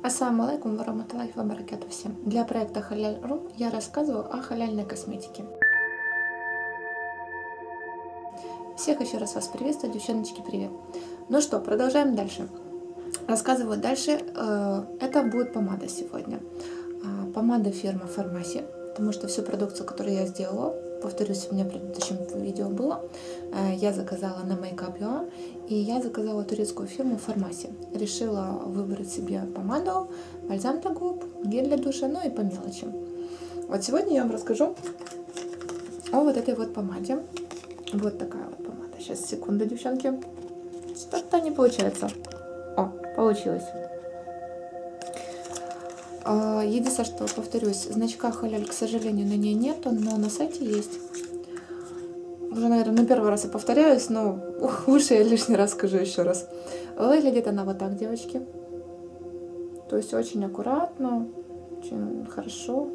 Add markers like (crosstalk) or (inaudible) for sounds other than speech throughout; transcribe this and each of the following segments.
Ассаламу алейкум вараматаллахи вабаракату всем. Для проекта Халяль.ру я рассказываю о халяльной косметике. Всех еще раз вас приветствую, девчоночки, привет. Ну что, продолжаем дальше. Рассказываю дальше. Э, это будет помада сегодня. А, помада фирмы Фармаси, потому что всю продукцию, которую я сделала, повторюсь, у меня в предыдущем видео было, э, я заказала на Makeup.ua, и я заказала турецкую фирму Фармаси. Решила выбрать себе помаду, бальзам для губ, гель для душа, ну и по мелочи. Вот сегодня я вам расскажу о вот этой вот помаде. Вот такая вот помада. Сейчас, секунду, девчонки. Что-то не получается. О, получилось. А, единственное, что, повторюсь, значка халяль, к сожалению, на ней нету, но на сайте есть. Уже, наверное, на первый раз я повторяюсь, но (laughs) лучше я лишний раз скажу еще раз. Выглядит она вот так, девочки. То есть очень аккуратно, очень хорошо.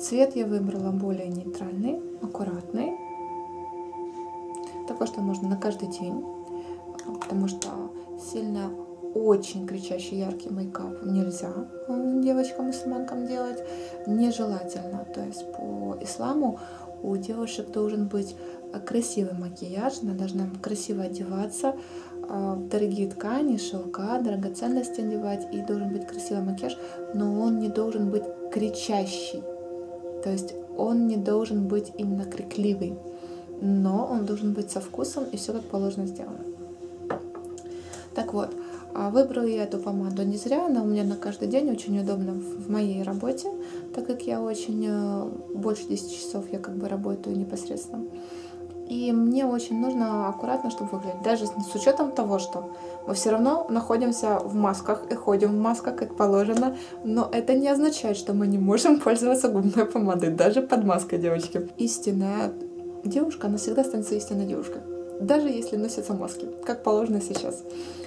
Цвет я выбрала более нейтральный, аккуратный. Такой, что можно на каждый день, потому что сильно очень кричащий яркий мейкап нельзя девочкам-мусульманкам делать. Нежелательно. То есть по исламу у девушек должен быть красивый макияж, она должна красиво одеваться, а, дорогие ткани, шелка, драгоценности одевать, и должен быть красивый макияж, но он не должен быть кричащий. То есть он не должен быть именно крикливый, но он должен быть со вкусом и все как положено сделано. Так вот, выбрала я эту помаду не зря, она у меня на каждый день очень удобна в моей работе, так как я очень э, больше 10 часов я как бы работаю непосредственно. И мне очень нужно аккуратно, чтобы выглядеть. Даже с учетом того, что мы все равно находимся в масках и ходим в масках, как положено. Но это не означает, что мы не можем (laughs) пользоваться губной помадой, даже под маской, девочки. Истинная девушка, она всегда останется истинной девушкой даже если носятся маски, как положено сейчас.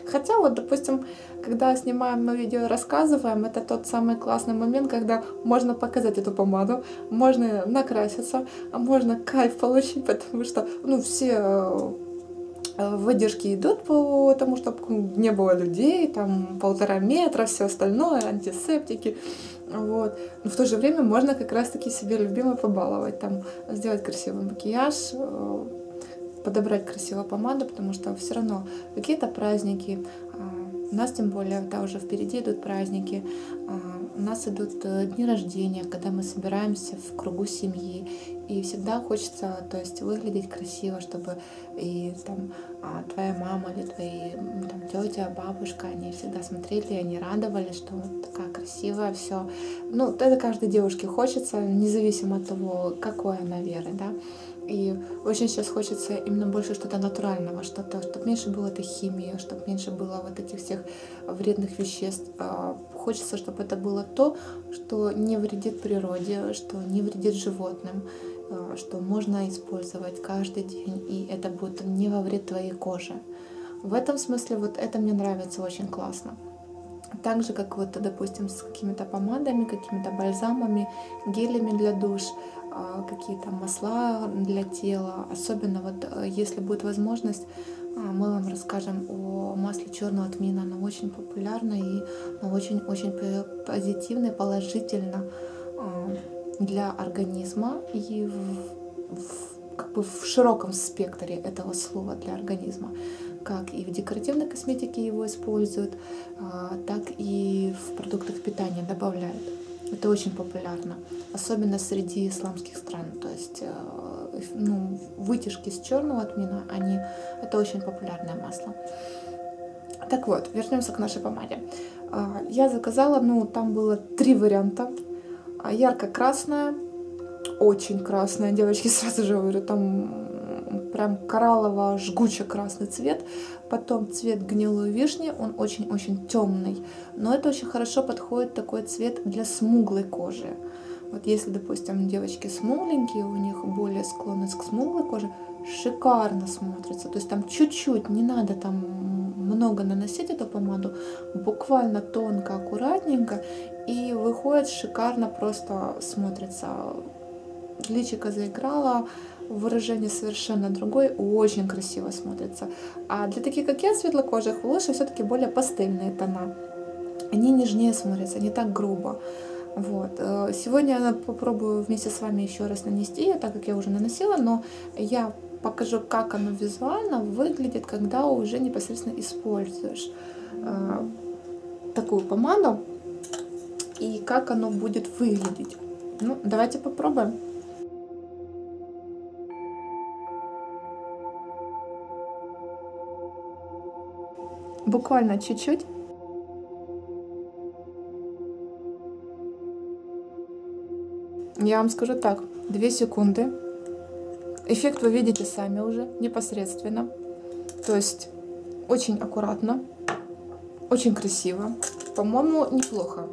Хотя вот, допустим, когда снимаем мы видео, рассказываем, это тот самый классный момент, когда можно показать эту помаду, можно накраситься, а можно кайф получить, потому что, ну, все э, выдержки идут по тому, чтобы не было людей, там полтора метра, все остальное, антисептики. Вот. Но в то же время можно как раз-таки себе любимой побаловать, там, сделать красивый макияж, э, подобрать красиво помаду, потому что все равно какие-то праздники, а, у нас тем более, да, уже впереди идут праздники, а, у нас идут э, дни рождения, когда мы собираемся в кругу семьи, и всегда хочется, то есть, выглядеть красиво, чтобы и там а, твоя мама или твои там, тетя, бабушка, они всегда смотрели, они радовались, что вот такая красивая, все. Ну, это каждой девушке хочется, независимо от того, какой она веры, да. И очень сейчас хочется именно больше что-то натурального, что-то, чтобы меньше было этой химии, чтобы меньше было вот этих всех вредных веществ. А, хочется, чтобы это было то, что не вредит природе, что не вредит животным, а, что можно использовать каждый день, и это будет не во вред твоей коже. В этом смысле вот это мне нравится очень классно. Так же, как вот, допустим, с какими-то помадами, какими-то бальзамами, гелями для душ – какие-то масла для тела. Особенно вот э, если будет возможность, а, мы вам расскажем о масле черного тмина. Оно очень популярно и очень-очень позитивно, положительно а, для организма и в, в, как бы в широком спектре этого слова для организма. Как и в декоративной косметике его используют, так и в продуктах питания добавляют. Это очень популярно, особенно среди исламских стран. То есть э, ну, вытяжки с черного тмина, они, это очень популярное масло. Так вот, вернемся к нашей помаде. А, я заказала, ну, там было три варианта. А, ярко-красная, очень красная, девочки, (laughs) сразу же говорю, там прям кораллово-жгуче-красный цвет. Потом цвет гнилой вишни, он очень-очень темный. Но это очень хорошо подходит такой цвет для смуглой кожи. Вот если, допустим, девочки смугленькие, у них более склонность к смуглой коже, шикарно смотрится. То есть там чуть-чуть, не надо там много наносить эту помаду, буквально тонко, аккуратненько, и выходит шикарно просто смотрится. Личико заиграло, выражение совершенно другое, очень красиво смотрится. А для таких, как я, светлокожих, лучше все-таки более пастельные тона. Они нежнее смотрятся, не так грубо. Вот. Э, сегодня я попробую вместе с вами еще раз нанести, так как я уже наносила, но я покажу, как оно визуально выглядит, когда уже непосредственно используешь э, такую помаду и как оно будет выглядеть. Ну, давайте попробуем. Буквально чуть-чуть. Я вам скажу так, 2 секунды. Эффект вы видите сами уже, непосредственно. То есть очень аккуратно, очень красиво. По-моему, неплохо.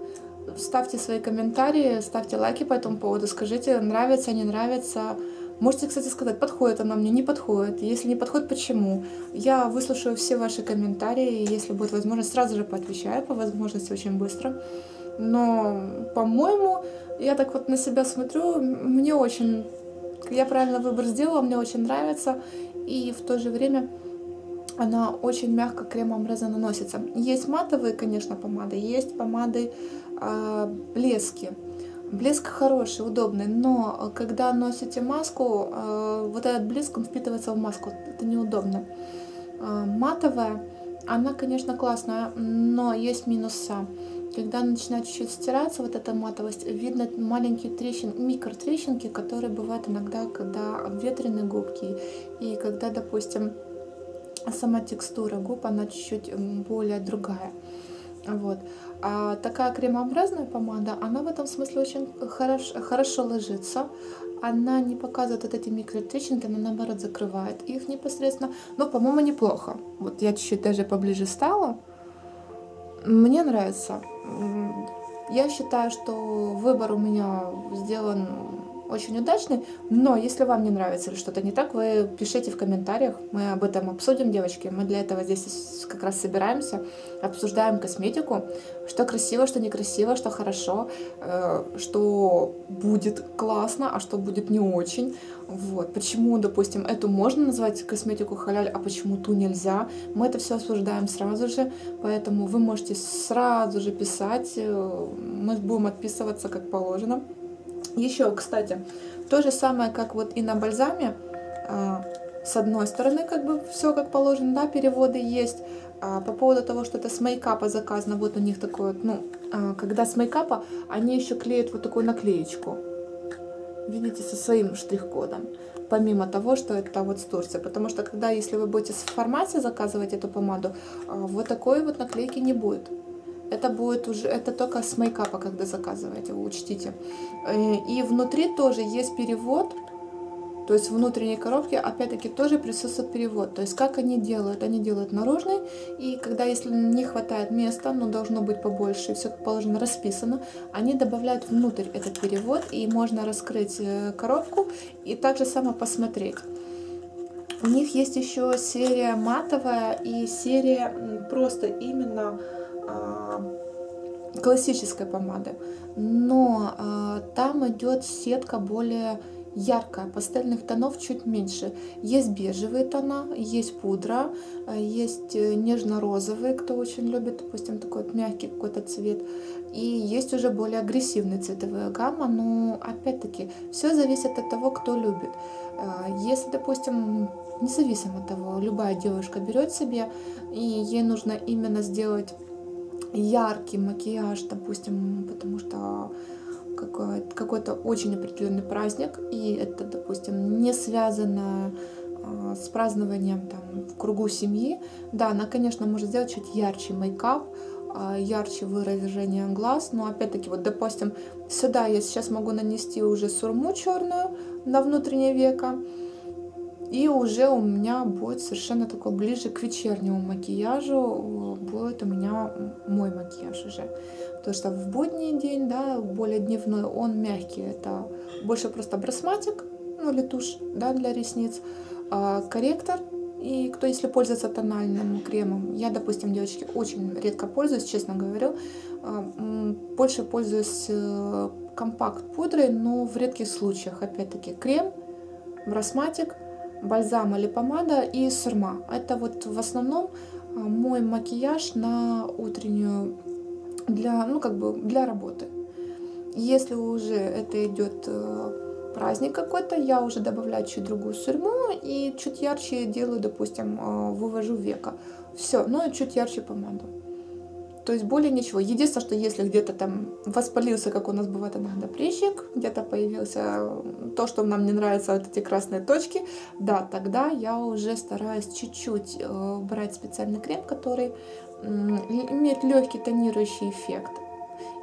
Ставьте свои комментарии, ставьте лайки по этому поводу, скажите, нравится, не нравится. Можете, кстати, сказать, подходит она мне, не подходит. Если не подходит, почему? Я выслушаю все ваши комментарии, если будет возможность, сразу же поотвечаю, по возможности очень быстро. Но, по-моему, я так вот на себя смотрю, мне очень... Я правильно выбор сделала, мне очень нравится. И в то же время она очень мягко кремом роза наносится. Есть матовые, конечно, помады, есть помады э, блески. Блеск хороший, удобный, но когда носите маску, э, вот этот блеск, он впитывается в маску, это неудобно. Э, матовая, она, конечно, классная, но есть минуса. Когда начинает чуть-чуть стираться, вот эта матовость, видно маленькие трещинки, микротрещинки, которые бывают иногда, когда ветреные губки, и когда, допустим, сама текстура губ, она чуть-чуть более другая. Вот. А такая кремообразная помада, она в этом смысле очень хорош, хорошо ложится. Она не показывает вот эти микротрещинки, она наоборот закрывает их непосредственно. Но, по-моему, неплохо. Вот я чуть-чуть даже поближе стала. Мне нравится. Я считаю, что выбор у меня сделан очень удачный, но если вам не нравится или что-то не так, вы пишите в комментариях, мы об этом обсудим, девочки. Мы для этого здесь как раз собираемся, обсуждаем косметику, что красиво, что некрасиво, что хорошо, э, что будет классно, а что будет не очень. Вот. Почему, допустим, эту можно назвать косметику халяль, а почему ту нельзя? Мы это все обсуждаем сразу же, поэтому вы можете сразу же писать, э, мы будем отписываться как положено. Еще, кстати, то же самое, как вот и на бальзаме, а, с одной стороны, как бы все как положено, да, переводы есть. А по поводу того, что это с мейкапа заказано, вот у них такое, ну, а, когда с мейкапа, они еще клеят вот такую наклеечку. Видите, со своим штрих-кодом. Помимо того, что это вот с Турции. Потому что когда, если вы будете в формате заказывать эту помаду, вот такой вот наклейки не будет. Это будет уже, это только с мейкапа, когда заказываете, вы учтите. Э, и внутри тоже есть перевод, то есть в внутренней коробке опять-таки тоже присутствует перевод. То есть как они делают? Они делают наружный, и когда если не хватает места, но должно быть побольше, все как положено расписано, они добавляют внутрь этот перевод, и можно раскрыть э, коробку и также само посмотреть. У них есть еще серия матовая и серия просто именно классической помады, но э, там идет сетка более яркая, пастельных тонов чуть меньше. Есть бежевые тона, есть пудра, есть э, нежно-розовые, кто очень любит, допустим, такой вот мягкий какой-то цвет. И есть уже более агрессивная цветовая гамма, но опять-таки все зависит от того, кто любит. Если, допустим, независимо от того, любая девушка берет себе, и ей нужно именно сделать яркий макияж, допустим, потому что какой-то очень определенный праздник, и это, допустим, не связано а, с празднованием там, в кругу семьи, да, она, конечно, может сделать чуть ярче мейкап, а, ярче выражение глаз, но опять-таки, вот, допустим, сюда я сейчас могу нанести уже сурму черную на внутреннее веко, и уже у меня будет совершенно такой ближе к вечернему макияжу, будет у меня мой макияж уже. Потому что в будний день, да, более дневной, он мягкий. Это больше просто брасматик, ну или тушь, да, для ресниц. А корректор, и кто если пользуется тональным кремом, я, допустим, девочки, очень редко пользуюсь, честно говорю, а, больше пользуюсь э, компакт-пудрой, но в редких случаях, опять-таки, крем – брасматик, бальзам или помада и сурма. Это вот в основном а, мой макияж на утреннюю для, ну, как бы для работы. Если уже это идет э, праздник какой-то, я уже добавляю чуть другую сурьму и чуть ярче делаю, допустим, э, вывожу века. Все, ну и чуть ярче помаду. То есть более ничего. Единственное, что если где-то там воспалился, как у нас бывает иногда прыщик, где-то появился то, что нам не нравится, вот эти красные точки, да, тогда я уже стараюсь чуть-чуть э, брать специальный крем, который э, имеет легкий тонирующий эффект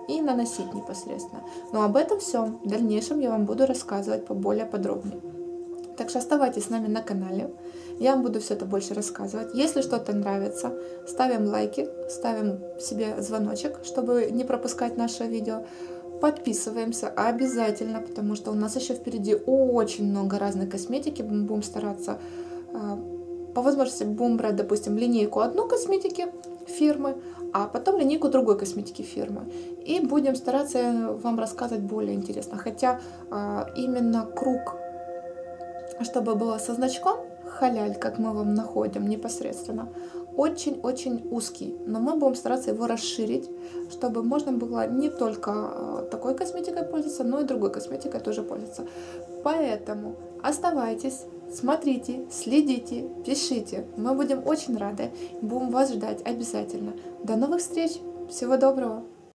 и наносить непосредственно. Но об этом все в дальнейшем я вам буду рассказывать поболее подробнее. Так что оставайтесь с нами на канале. Я вам буду все это больше рассказывать. Если что-то нравится, ставим лайки, ставим себе звоночек, чтобы не пропускать наше видео. Подписываемся обязательно, потому что у нас еще впереди очень много разной косметики. Мы будем стараться, а, по возможности будем брать, допустим, линейку одной косметики фирмы, а потом линейку другой косметики фирмы. И будем стараться вам рассказывать более интересно. Хотя а, именно круг, чтобы было со значком, халяль, как мы вам находим непосредственно, очень-очень узкий. Но мы будем стараться его расширить, чтобы можно было не только э, такой косметикой пользоваться, но и другой косметикой тоже пользоваться. Поэтому оставайтесь, смотрите, следите, пишите. Мы будем очень рады, будем вас ждать обязательно. До новых встреч, всего доброго!